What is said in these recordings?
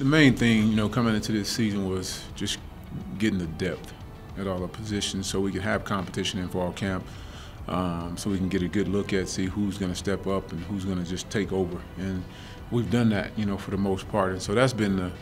The main thing, you know, coming into this season was just getting the depth at all the positions so we could have competition in fall camp. Um, so we can get a good look at see who's going to step up and who's going to just take over. And we've done that, you know, for the most part. And so that's been the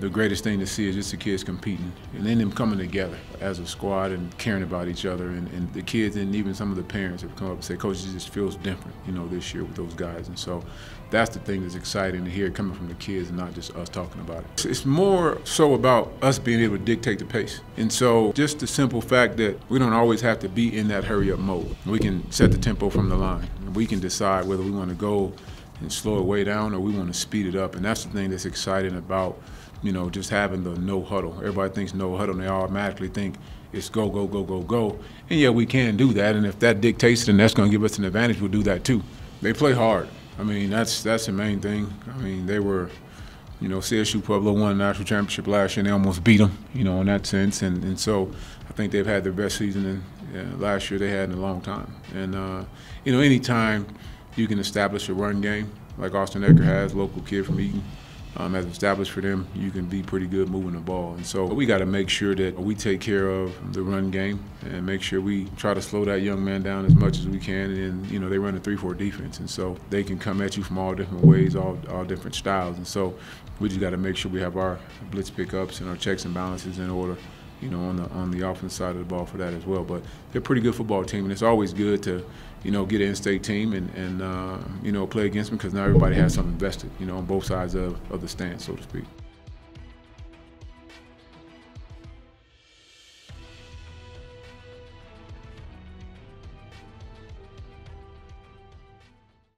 the greatest thing to see is just the kids competing and then them coming together as a squad and caring about each other and, and the kids and even some of the parents have come up and said, Coach, it just feels different, you know, this year with those guys. And so that's the thing that's exciting to hear coming from the kids and not just us talking about it. It's more so about us being able to dictate the pace. And so just the simple fact that we don't always have to be in that hurry up mode. We can set the tempo from the line. We can decide whether we want to go and slow it way down or we want to speed it up. And that's the thing that's exciting about, you know, just having the no huddle. Everybody thinks no huddle and they automatically think it's go, go, go, go, go. And yeah, we can do that. And if that dictates and that's going to give us an advantage, we'll do that too. They play hard. I mean, that's that's the main thing. I mean, they were, you know, CSU Pueblo won the national championship last year and they almost beat them, you know, in that sense. And, and so I think they've had their best season in, uh, last year they had in a long time. And, uh, you know, anytime – you can establish a run game like Austin Ekeler has, local kid from Eaton. Um, as established for them, you can be pretty good moving the ball. And so we got to make sure that we take care of the run game and make sure we try to slow that young man down as much as we can. And, you know, they run a 3-4 defense. And so they can come at you from all different ways, all, all different styles. And so we just got to make sure we have our blitz pickups and our checks and balances in order you know, on the on the offense side of the ball for that as well. But they're a pretty good football team, and it's always good to, you know, get an in-state team and, and uh, you know play against them because now everybody has something invested, you know, on both sides of, of the stand, so to speak.